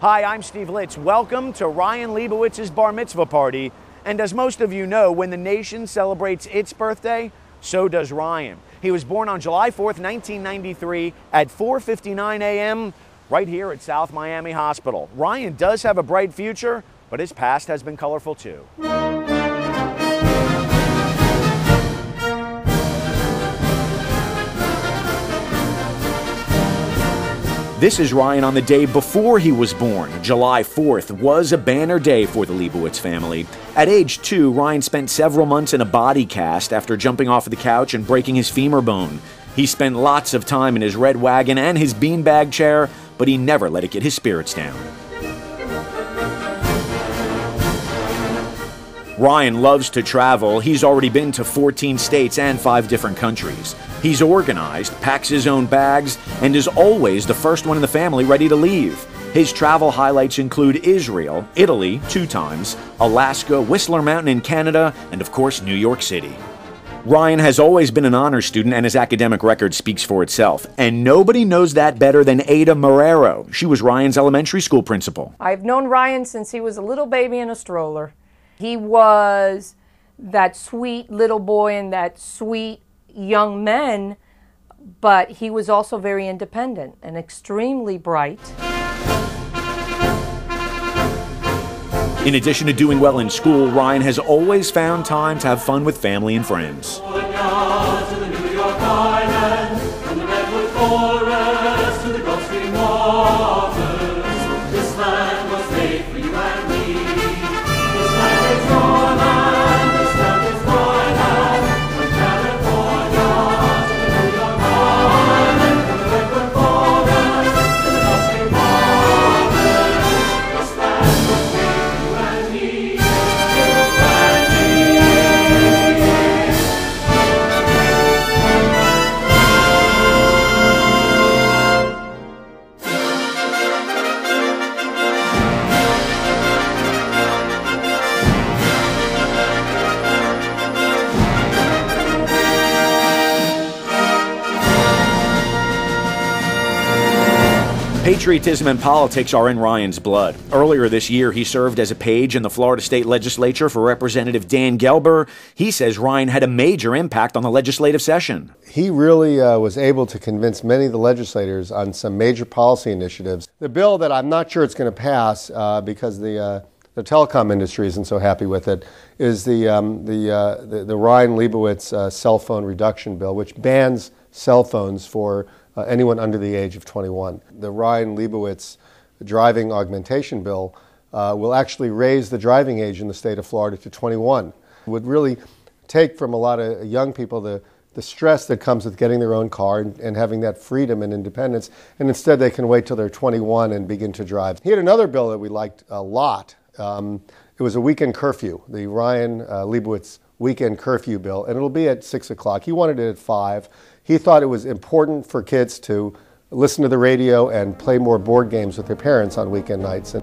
Hi, I'm Steve Litz. Welcome to Ryan Leibowitz's bar mitzvah party. And as most of you know, when the nation celebrates its birthday, so does Ryan. He was born on July 4th, 1993 at 4:59 a.m. right here at South Miami Hospital. Ryan does have a bright future, but his past has been colorful too. This is Ryan on the day before he was born. July 4th was a banner day for the Leibowitz family. At age two, Ryan spent several months in a body cast after jumping off of the couch and breaking his femur bone. He spent lots of time in his red wagon and his beanbag chair, but he never let it get his spirits down. Ryan loves to travel. He's already been to 14 states and five different countries. He's organized, packs his own bags, and is always the first one in the family ready to leave. His travel highlights include Israel, Italy, two times, Alaska, Whistler Mountain in Canada, and of course, New York City. Ryan has always been an honor student, and his academic record speaks for itself. And nobody knows that better than Ada Marrero. She was Ryan's elementary school principal. I've known Ryan since he was a little baby in a stroller. He was that sweet little boy and that sweet young man, but he was also very independent and extremely bright. In addition to doing well in school, Ryan has always found time to have fun with family and friends. Patriotism and politics are in Ryan's blood. Earlier this year, he served as a page in the Florida State Legislature for Representative Dan Gelber. He says Ryan had a major impact on the legislative session. He really uh, was able to convince many of the legislators on some major policy initiatives. The bill that I'm not sure it's going to pass uh, because the uh, the telecom industry isn't so happy with it is the um, the, uh, the, the Ryan Leibowitz uh, cell phone reduction bill, which bans cell phones for uh, anyone under the age of 21. The Ryan Leibowitz driving augmentation bill uh, will actually raise the driving age in the state of Florida to 21. It would really take from a lot of young people the, the stress that comes with getting their own car and, and, having that freedom and independence, and instead they can wait till they're 21 and begin to drive. He had another bill that we liked a lot. Um, it was a weekend curfew, the Ryan uh, Leibowitz weekend curfew bill, and it'll be at 6 o'clock. He wanted it at 5. He thought it was important for kids to listen to the radio and play more board games with their parents on weekend nights.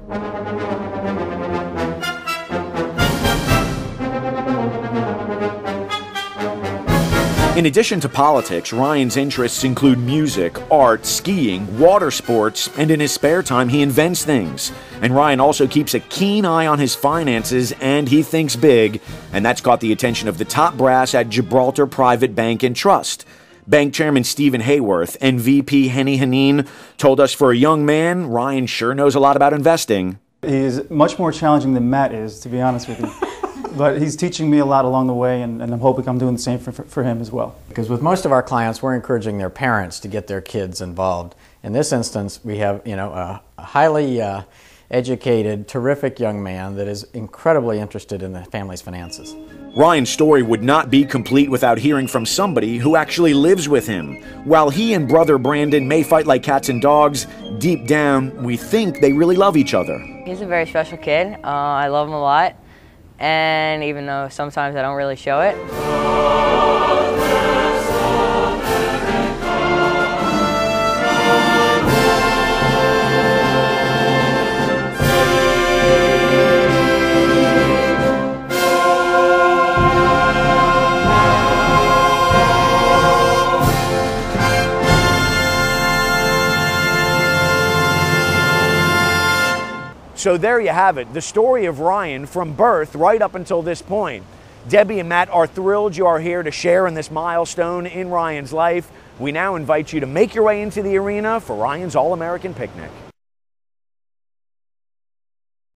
In addition to politics, Ryan's interests include music, art, skiing, water sports, and in his spare time, he invents things. And Ryan also keeps a keen eye on his finances, and he thinks big, and that's caught the attention of the top brass at Gibraltar Private Bank and Trust. Bank Chairman Stephen Hayworth and VP Henny Hanine told us for a young man, Ryan sure knows a lot about investing. He's much more challenging than Matt is, to be honest with you. But he's teaching me a lot along the way, and, and I'm hoping I'm doing the same for, for, for him as well. Because with most of our clients, we're encouraging their parents to get their kids involved. In this instance, we have you know a, a highly uh, educated, terrific young man that is incredibly interested in the family's finances. Ryan's story would not be complete without hearing from somebody who actually lives with him. While he and brother Brandon may fight like cats and dogs, deep down, we think they really love each other. He's a very special kid. Uh, I love him a lot. And even though sometimes I don't really show it. So there you have it, the story of Ryan from birth right up until this point. Debbie and Matt are thrilled you are here to share in this milestone in Ryan's life. We now invite you to make your way into the arena for Ryan's All American Picnic.